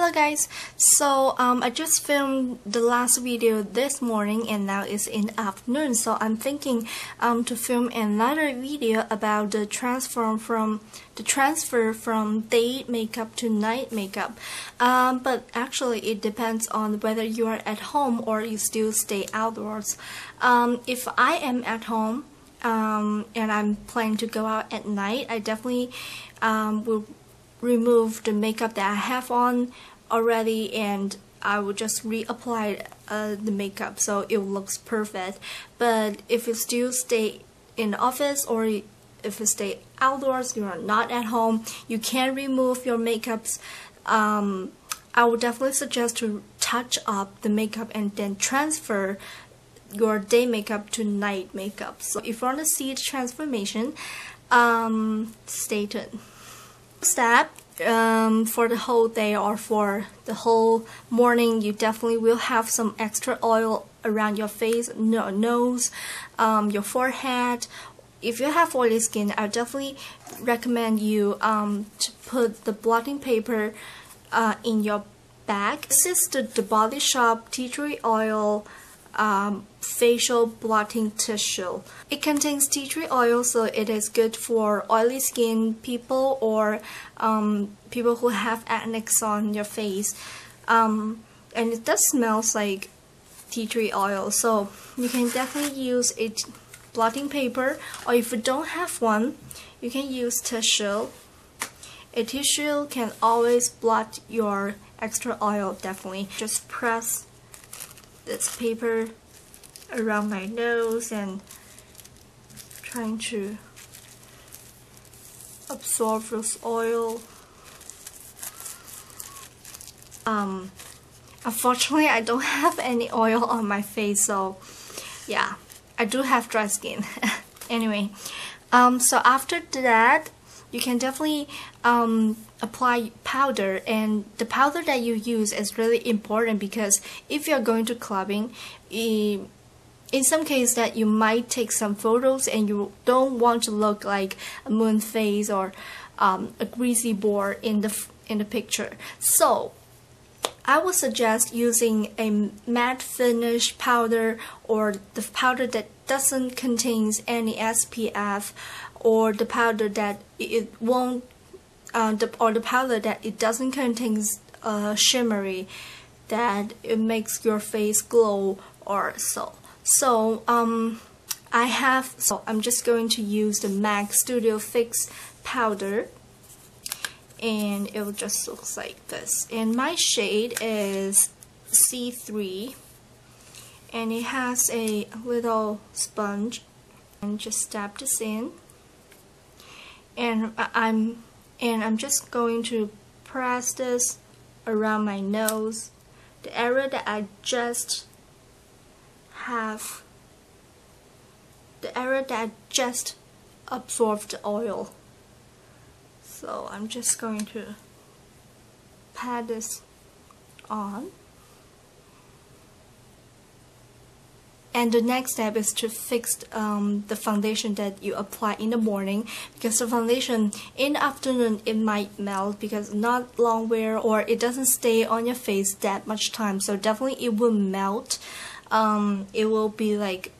Hello guys, so um, I just filmed the last video this morning and now it's in afternoon. So I'm thinking um, to film another video about the transform from the transfer from day makeup to night makeup. Um, but actually it depends on whether you are at home or you still stay outdoors. Um, if I am at home um, and I'm planning to go out at night I definitely um, will remove the makeup that I have on already and I will just reapply uh, the makeup so it looks perfect. But if you still stay in the office or if you stay outdoors you are not at home you can remove your makeups. Um, I would definitely suggest to touch up the makeup and then transfer your day makeup to night makeup. So if you want to see the transformation um, stay tuned. Step um, for the whole day or for the whole morning you definitely will have some extra oil around your face no, nose um, your forehead. If you have oily skin I definitely recommend you um, to put the blotting paper uh, in your bag. This is the, the Body Shop tea tree oil um, facial blotting tissue. It contains tea tree oil so it is good for oily skin people or um, people who have acne on your face. Um, and it does smells like tea tree oil so you can definitely use a blotting paper or if you don't have one you can use tissue. A tissue can always blot your extra oil definitely. Just press this paper around my nose and trying to absorb this oil. Um, unfortunately, I don't have any oil on my face, so yeah, I do have dry skin. anyway, um, so after that, you can definitely um, apply powder and the powder that you use is really important because if you're going to clubbing in some case that you might take some photos and you don't want to look like a moon face or um, a greasy board in the in the picture. So I would suggest using a matte finish powder or the powder that doesn't contain any SPF or the powder that it won't uh, the, or the powder that it doesn't contain uh, shimmery that it makes your face glow or so. So um I have so I'm just going to use the MAC Studio Fix powder and it will just looks like this. And my shade is C3 and it has a little sponge. And just dab this in and I'm and I'm just going to press this around my nose. The area that I just have the area that just absorbed the oil. So I'm just going to pat this on And the next step is to fix um, the foundation that you apply in the morning because the foundation in the afternoon it might melt because not long wear or it doesn't stay on your face that much time. So definitely it will melt. Um, it will be like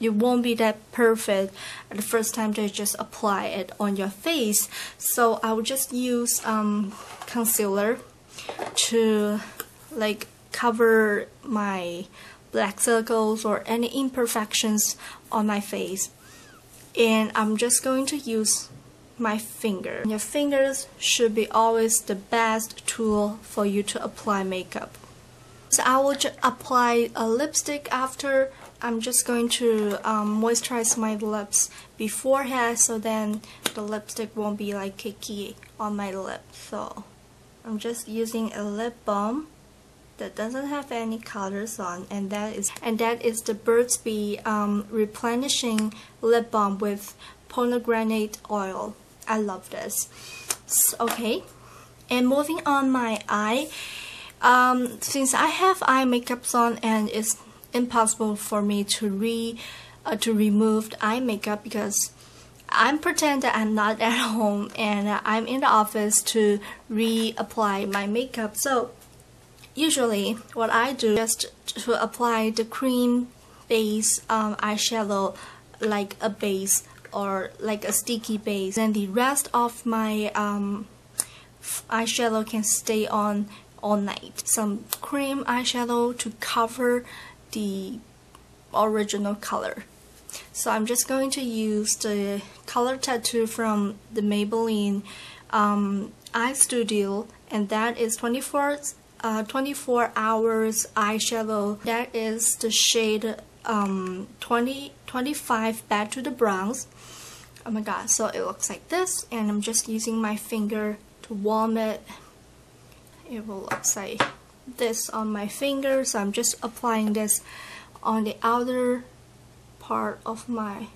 it won't be that perfect the first time to just apply it on your face. So I will just use um, concealer to like cover my black circles or any imperfections on my face and I'm just going to use my finger. Your fingers should be always the best tool for you to apply makeup. So I will apply a lipstick after I'm just going to um, moisturize my lips beforehand so then the lipstick won't be like cakey on my lips. So I'm just using a lip balm that doesn't have any colors on and that is and that is the Burt's Bees um, replenishing lip balm with pomegranate oil. I love this. Okay. And moving on my eye um, since I have eye makeups on and it's impossible for me to re uh, to remove eye makeup because I'm pretend that I'm not at home and I'm in the office to reapply my makeup. So usually what I do just to apply the cream base um, eyeshadow like a base or like a sticky base and the rest of my um, eyeshadow can stay on all night. Some cream eyeshadow to cover the original color. So I'm just going to use the color tattoo from the Maybelline um, Eye Studio and that is 24, uh, 24 hours eyeshadow. That is the shade um, 20, 25 bad to the bronze. Oh my god, so it looks like this and I'm just using my finger to warm it. It will look like this on my finger so I'm just applying this on the outer part of my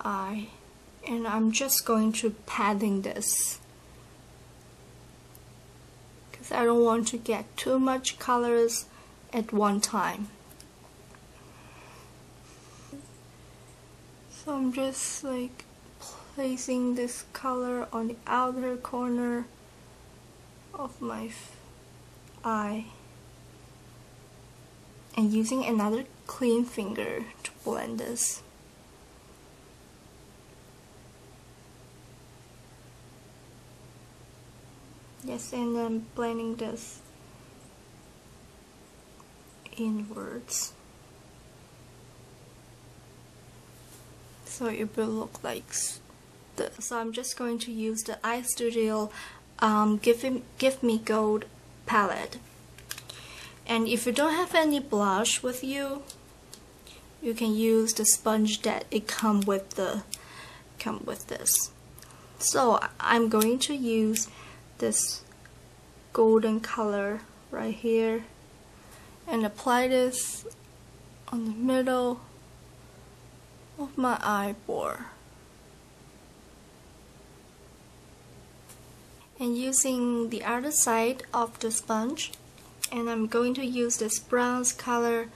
eye and I'm just going to padding this because I don't want to get too much colors at one time so I'm just like placing this color on the outer corner of my eye and using another clean finger to blend this. And I'm blending this inwards. So it will look like this. So I'm just going to use the Eye Studio um, Give, Give Me Gold palette and if you don't have any blush with you you can use the sponge that it come with the come with this so I'm going to use this golden color right here and apply this on the middle of my eye eyeball and using the other side of the sponge and I'm going to use this bronze color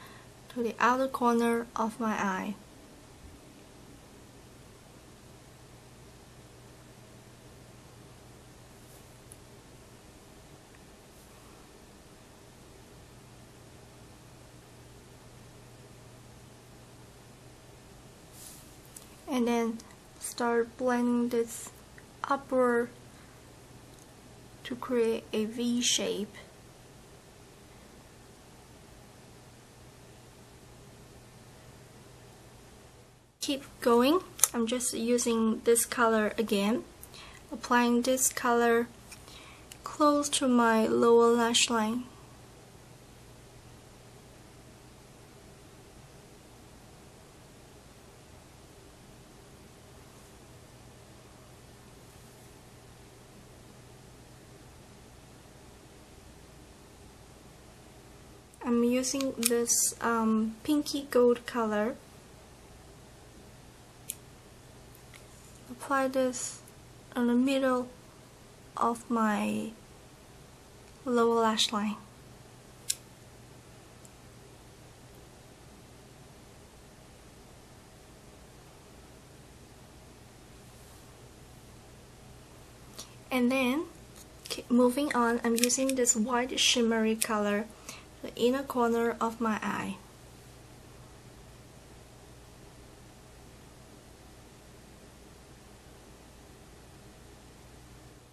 to the outer corner of my eye. And then start blending this upward to create a V shape. Keep going. I'm just using this color again applying this color close to my lower lash line I'm using this um, pinky gold color apply this on the middle of my lower lash line. And then, moving on, I'm using this white shimmery color, the inner corner of my eye.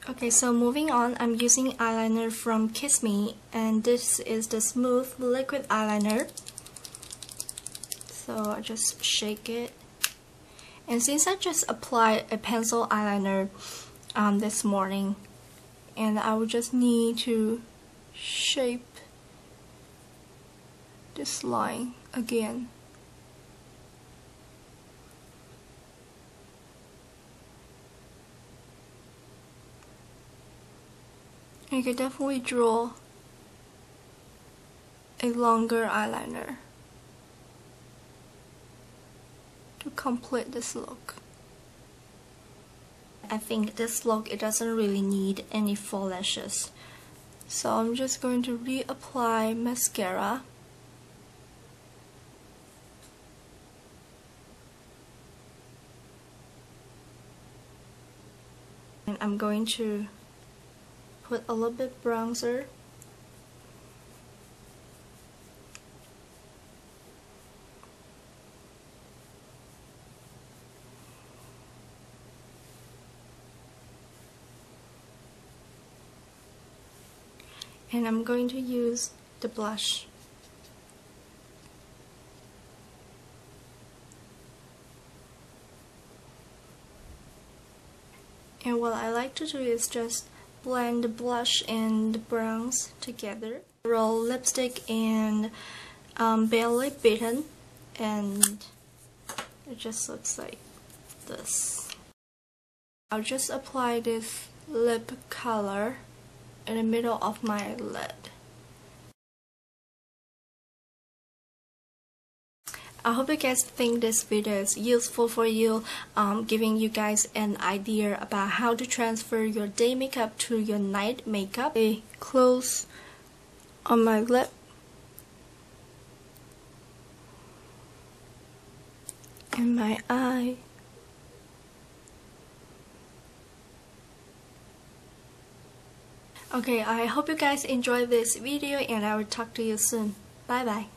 Okay, so moving on, I'm using eyeliner from Kiss Me, and this is the smooth liquid eyeliner. So I just shake it. And since I just applied a pencil eyeliner um, this morning, and I will just need to shape this line again. you can definitely draw a longer eyeliner to complete this look. I think this look it doesn't really need any faux lashes so I'm just going to reapply mascara And I'm going to put a little bit bronzer. And I'm going to use the blush. And what I like to do is just blend the blush and the browns together. Roll lipstick and um, barely bitten and it just looks like this. I'll just apply this lip color in the middle of my lid. I hope you guys think this video is useful for you, um, giving you guys an idea about how to transfer your day makeup to your night makeup. A close on my lip. And my eye. Okay, I hope you guys enjoyed this video and I will talk to you soon. Bye bye.